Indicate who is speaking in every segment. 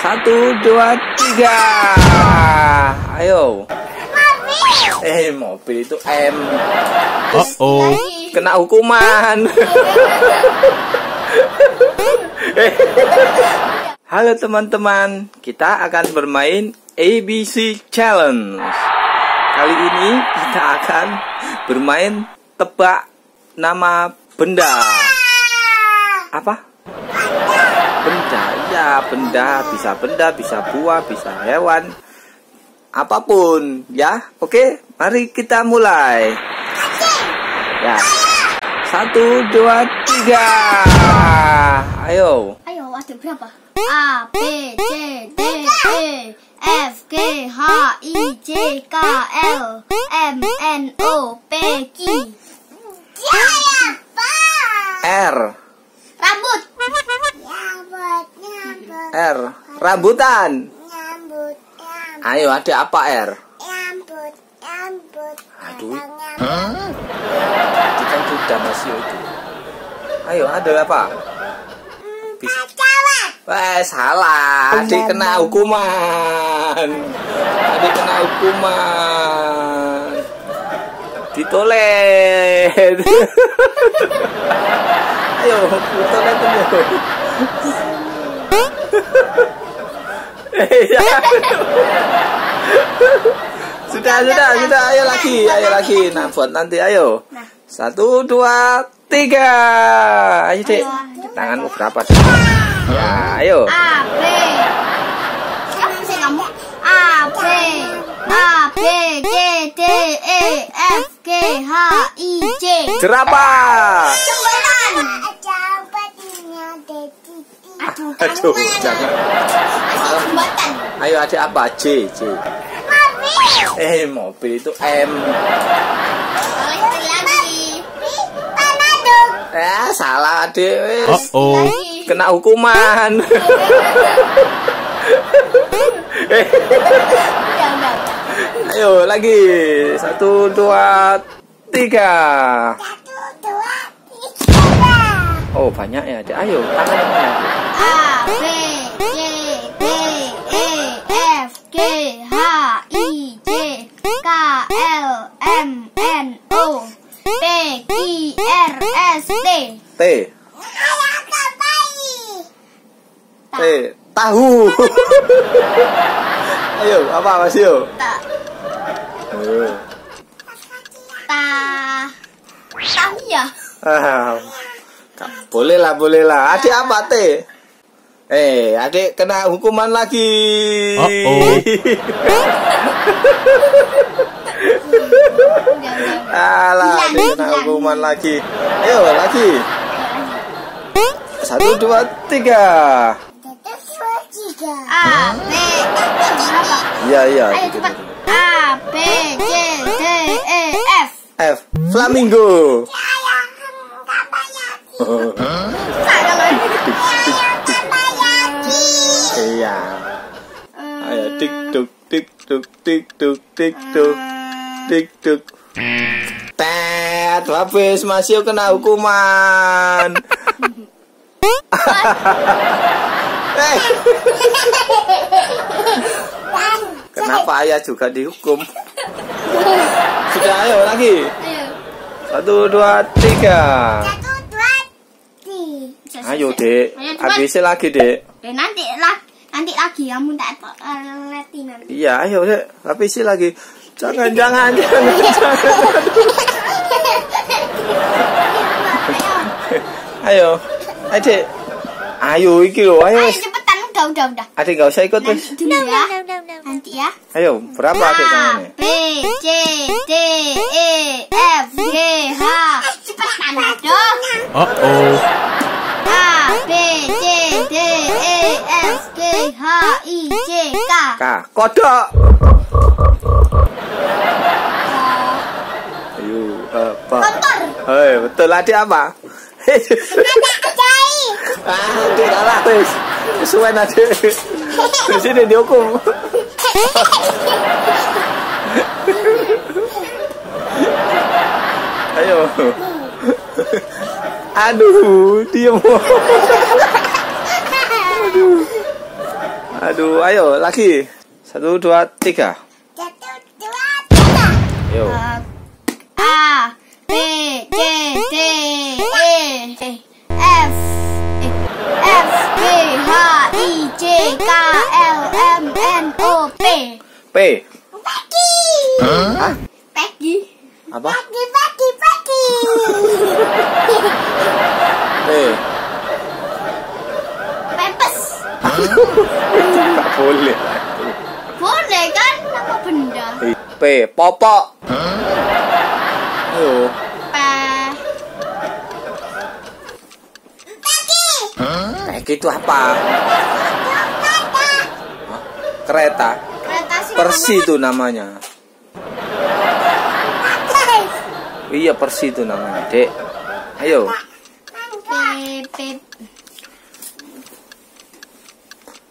Speaker 1: Satu, dua, tiga. Ayo. Eh, mobil itu M.
Speaker 2: Uh oh.
Speaker 1: Kena hukuman. Halo teman-teman, kita akan bermain ABC Challenge. Kali ini kita akan bermain tebak nama benda. Apa? Ya benda, bisa benda, bisa buah, bisa hewan, apa pun, ya. Oke, mari kita mulai. Ya, satu, dua, tiga. Ayo.
Speaker 3: Ayo, ada berapa? A, B, C, D, E, F, G, H, I, J, K, L, M, N, O, P, Q.
Speaker 1: rambutan. Ayo, ada apa R? Aduh. Itu kan sudah masih itu. Ayo, ada apa? Bis- Eh, salah. Adik kena hukuman. Adik kena hukuman. Ditolet. Ayo, ditolet dulu. Sudah, sudah, sudah. Ayo lagi, ayo lagi. Nah, buat nanti ayo.
Speaker 3: Nah.
Speaker 1: Satu, dua, tiga. Ayo, Dek.
Speaker 3: Ayo.
Speaker 1: Tanganmu berapa? Dek? Ya, ayo.
Speaker 3: A, B. A, B. A, B, G, D, E, F, G, H, I, J.
Speaker 1: Jerapah.
Speaker 3: Aduh,
Speaker 1: Aduh, jangan. Ayo ada apa? J, J. Eh, mobil itu M.
Speaker 3: Lagi.
Speaker 1: Eh, salah, Wis.
Speaker 2: oh.
Speaker 3: Lagi.
Speaker 1: Kena hukuman. Eh, ayo lagi. Satu, dua, tiga. Oh, banyak ya. Ayo?
Speaker 3: A, B, C, D, E, F, G, H, I, J, K, L, M, N, O, P, Q, R, S, T.
Speaker 1: T. T. Tahu. ayo, apa Mas Yo?
Speaker 3: Ta,
Speaker 1: Ayo.
Speaker 3: ta, tahu ya?
Speaker 1: Ah, boleh lah, boleh lah. Adik apa teh? Eh, adik kena hukuman lagi.
Speaker 3: Udah, udah.
Speaker 1: Alah, adik kena hukuman lagi. Ayo, lagi. Satu, dua, tiga.
Speaker 3: A, B, berapa?
Speaker 1: Iya, iya.
Speaker 3: Ayo cepat. A, B, C, D, E, F.
Speaker 1: F. Flamingo.
Speaker 3: Ini.
Speaker 1: tik tuk tik tuk tik tuk tik tuk tik tuk. Tet, habis masih kena hukuman. Eh, Kenapa ayah juga dihukum? Sudah, ayo lagi. Satu, dua, tiga. Ayo, dek.
Speaker 3: Ayo.
Speaker 1: Habisin lagi, dek.
Speaker 3: Nanti lah, nanti lagi kamu tak leti nanti.
Speaker 1: Iya, ayo, dek. Habisin lagi. Jangan, jangan, jangan, jangan. Ayo, ayo, dek. Ayo, iki loh, ayo.
Speaker 3: Ayo cepetan, udah, udah, udah.
Speaker 1: Adik gak usah ikut, wes.
Speaker 3: Nanti dulu ya. Nanti ya.
Speaker 1: Ayo, berapa adik
Speaker 3: A,
Speaker 1: tangannya?
Speaker 3: B, C, D, E, F, G, H. Cepetan dong.
Speaker 2: Uh oh.
Speaker 3: A, B, H, I, J, K.
Speaker 1: K. Kodok. Ayo, apa?
Speaker 3: Kotor.
Speaker 1: Hei, betul adik apa? ah, adik kalah, wes. Kesuwen adik. Di sini dihukum. Ayo. Aduh, diem. Aduh, ayo lagi. Satu, dua, tiga.
Speaker 3: Satu, dua, tiga.
Speaker 1: Ayo.
Speaker 3: A B C D E F F G H I J K L M N O P
Speaker 1: P.
Speaker 3: Peggy
Speaker 1: Hah?
Speaker 3: Peggy
Speaker 1: Apa?
Speaker 3: Peggy Peggy Peggy
Speaker 1: P.
Speaker 3: Pepes
Speaker 1: Tak boleh.
Speaker 3: boleh kan nama benda
Speaker 1: P. Popok. Ayo. Kayak gitu apa? Kereta.
Speaker 3: kereta
Speaker 1: Persi itu namanya. Iya Persi itu namanya, Dek. Ayo.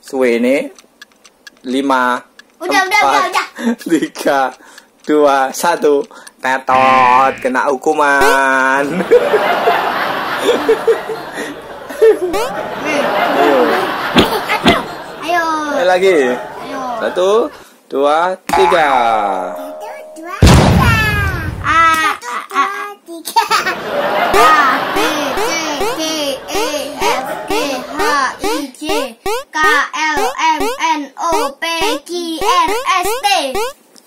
Speaker 1: Suwe ini lima,
Speaker 3: Udah, udah, udah, udah.
Speaker 1: tiga, dua, satu. Tetot, kena hukuman. Ayo,
Speaker 3: Ayo
Speaker 1: ayo lagi.
Speaker 3: Ayo
Speaker 1: Satu, dua, tiga.
Speaker 3: A A A tiga A B C D E F G H I J K L M N O P Q R S T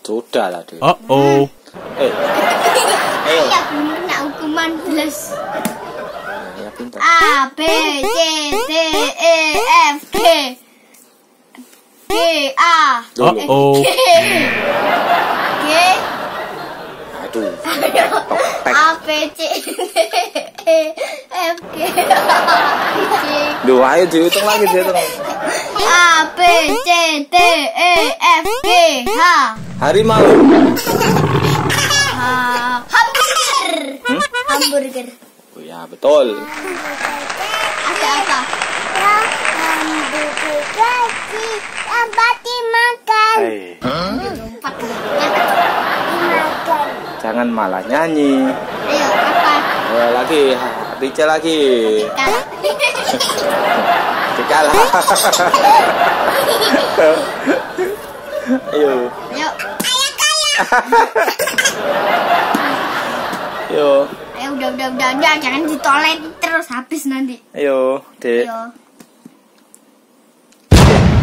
Speaker 1: Sudah lah, Dek.
Speaker 2: Uh oh.
Speaker 1: Eh, ayo.
Speaker 3: Ya kena hukuman
Speaker 1: pintar.
Speaker 3: A B C D E F G G A
Speaker 2: Uh oh.
Speaker 3: G G
Speaker 1: Aduh.
Speaker 3: A B C D E F G H I J
Speaker 1: Duh, ayo dihitung lagi, dihitung.
Speaker 3: A B C D E F G H
Speaker 1: Harimau.
Speaker 3: H hamburger hamburger
Speaker 1: Oh ya, betul.
Speaker 3: ada apa hamburger tempat dimakan lompat dimakan
Speaker 1: jangan malah nyanyi.
Speaker 3: ayo apa
Speaker 1: Ayo lagi, Rica lagi.
Speaker 3: kalah
Speaker 1: Dikalah. Ayo,
Speaker 3: ayo
Speaker 1: ayo,
Speaker 3: ayo udah udah udah udah jangan ditolet terus habis nanti
Speaker 1: ayo, dek.
Speaker 3: ayo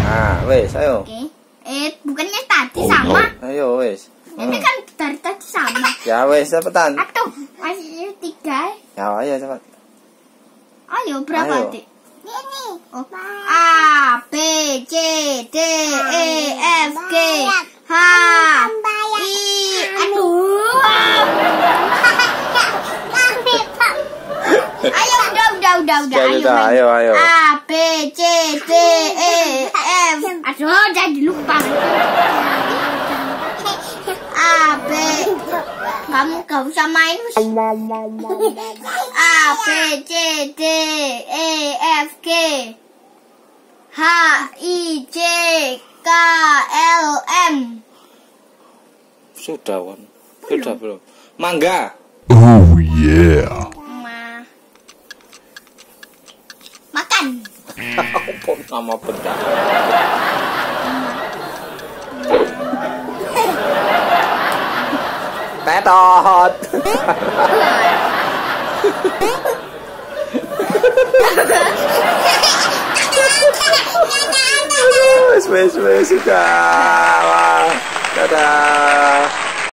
Speaker 1: Nah, wes, ayo.
Speaker 3: oke eh bukannya tadi sama
Speaker 1: Ayo, wes.
Speaker 3: ini kan dari tadi sama
Speaker 1: Ya, wes, cepetan.
Speaker 3: Aduh, masih tiga.
Speaker 1: Ya, ayo cepat.
Speaker 3: Ayo berapa
Speaker 1: Ayo.
Speaker 3: adik? Ini. Oh. A B C D E F G H I Aduh. Ayo udah udah udah udah ayo.
Speaker 1: udah, ayo, ayo.
Speaker 3: A B C D E F Aduh jadi lupa. A B kamu gak usah main A B C D E F G H I J K L M
Speaker 1: Sudah, Wan. Sudah belum? Mangga.
Speaker 2: Oh yeah.
Speaker 3: Ma Makan
Speaker 1: Apa nama benda? Tetot. Wes, wes, wes, sudah. Wah, Dadah.